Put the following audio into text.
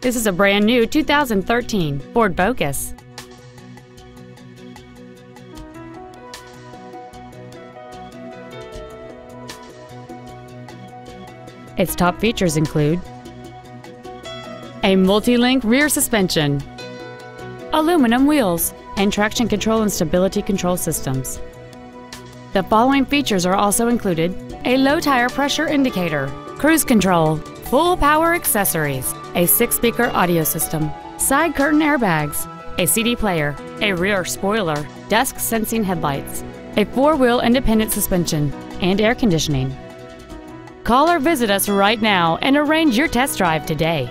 This is a brand new 2013 Ford Focus. Its top features include a multi-link rear suspension, aluminum wheels, and traction control and stability control systems. The following features are also included a low tire pressure indicator, cruise control, full power accessories, a six speaker audio system, side curtain airbags, a CD player, a rear spoiler, dusk sensing headlights, a four wheel independent suspension, and air conditioning. Call or visit us right now and arrange your test drive today.